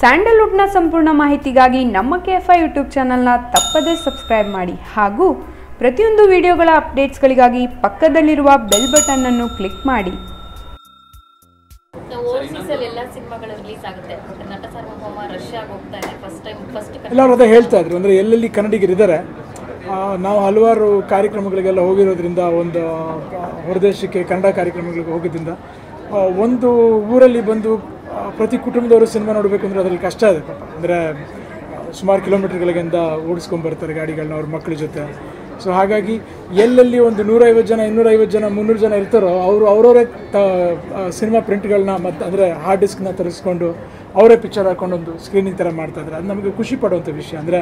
ಸ್ಯಾಂಡಲ್ವುಡ್ನ ಸಂಪೂರ್ಣ ಮಾಹಿತಿಗಾಗಿ ನಮ್ಮ ಕೆ ಎಫ್ ಐ ಯೂಟ್ಯೂಬ್ ಚಾನಲ್ನ ತಪ್ಪದೇ ಸಬ್ಸ್ಕ್ರೈಬ್ ಮಾಡಿ ಹಾಗೂ ಪ್ರತಿಯೊಂದು ವಿಡಿಯೋಗಳ ಅಪ್ಡೇಟ್ಸ್ಗಳಿಗಾಗಿ ಪಕ್ಕದಲ್ಲಿರುವ ಬೆಲ್ ಬಟನ್ ಅನ್ನು ಕ್ಲಿಕ್ ಮಾಡಿ. ಓವರ್ಸೀಸ್ ಅಲ್ಲಿ ಎಲ್ಲ ಸಿನಿಮಾಗಳು ರಿಲೀಸ್ ಆಗುತ್ತೆ. ನಟ ಸಾರ್ವಭೌಮ ರಷ್ಯಾಗೆ ಹೋಗ್ತಾ ಫಸ್ಟ್ ಟೈಮ್ ಫಸ್ಟ್ ಎಲ್ಲರೂ ಅದೇ ಹೇಳ್ತಾ ಇದ್ರು. ಅಂದರೆ ಎಲ್ಲೆಲ್ಲಿ ಕನ್ನಡಿಗರಿದ್ದಾರೆ ನಾವು ಹಲವಾರು ಕಾರ್ಯಕ್ರಮಗಳಿಗೆಲ್ಲ ಹೋಗಿರೋದ್ರಿಂದ ಒಂದು ಹೊರದೇಶಕ್ಕೆ ಕನ್ನಡ ಕಾರ್ಯಕ್ರಮಗಳಿಗೆ ಹೋಗಿದ್ದರಿಂದ ಒಂದು ಊರಲ್ಲಿ ಬಂದು ಪ್ರತಿ ಕುಟುಂಬದವರು ಸಿನಿಮಾ ನೋಡಬೇಕು ಅಂದರೆ ಅದರಲ್ಲಿ ಕಷ್ಟ ಇದೆ ಪಾಪ. ಅಂದರೆ ಸುಮಾರು ಕಿಲೋಮೀಟರ್ಗಳಿಗಿಂದ ಓಡಿಸ್ಕೊಂಡ್ಬರ್ತಾರೆ ಗಾಡಿಗಳನ್ನ ಅವ್ರ ಮಕ್ಕಳ ಜೊತೆ. ಸೊ ಹಾಗಾಗಿ ಎಲ್ಲೆಲ್ಲಿ ಒಂದು ನೂರೈವತ್ತು ಜನ, ಇನ್ನೂರೈವತ್ತು ಜನ, ಮುನ್ನೂರು ಜನ ಇರ್ತಾರೋ, ಅವರು ಅವರವರೇ ತ ಸಿನಿಮಾ ಪ್ರಿಂಟ್ಗಳನ್ನ ಮತ್ತು ಅಂದರೆ ಹಾರ್ಡ್ ಡಿಸ್ಕ್ನ ತರಿಸ್ಕೊಂಡು ಅವರೇ ಪಿಕ್ಚರ್ ಹಾಕೊಂಡು ಒಂದು ಸ್ಕ್ರೀನಿಂಗ್ ಥರ ಮಾಡ್ತಾಯಿದ್ರೆ ಅದು ನಮಗೆ ಖುಷಿ ಪಡುವಂಥ ವಿಷಯ. ಅಂದರೆ,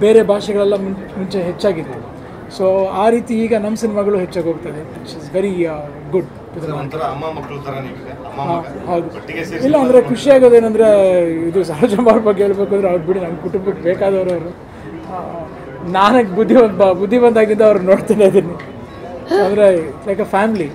ಬೇರೆ ಭಾಷೆಗಳೆಲ್ಲ ಮುಂಚೆ ಹೆಚ್ಚಾಗಿತ್ತು ಸೊ ಆ ರೀತಿ ಈಗ ನಮ್ಮ ಸಿನಿಮಾಗಳು ಹೆಚ್ಚಾಗಿ ಹೋಗ್ತದೆ ಇಟ್ಸ್ ಇಸ್ ವೆರಿ ಗುಡ್ ಹೌದು. ಇಲ್ಲ ಅಂದರೆ ಖುಷಿ ಏನಂದ್ರೆ ಇದು ಸಹಜ ಬಗ್ಗೆ ಹೇಳ್ಬೇಕು ಅಂದ್ರೆ ಅವ್ರು ಬಿಡಿ ನಮ್ಮ ಕುಟುಂಬಕ್ಕೆ ಬೇಕಾದವರು ಅವರು. ನಾನಕ್ಕೆ ಬುದ್ಧಿವಂತ ಬುದ್ಧಿವಂತಾಗಿದ್ದ ಅವ್ರು ನೋಡ್ತಾನೆ ಇದ್ದೀನಿ ಅಂದರೆ ಲೈಕ್ ಅ ಫ್ಯಾಮ್ಲಿ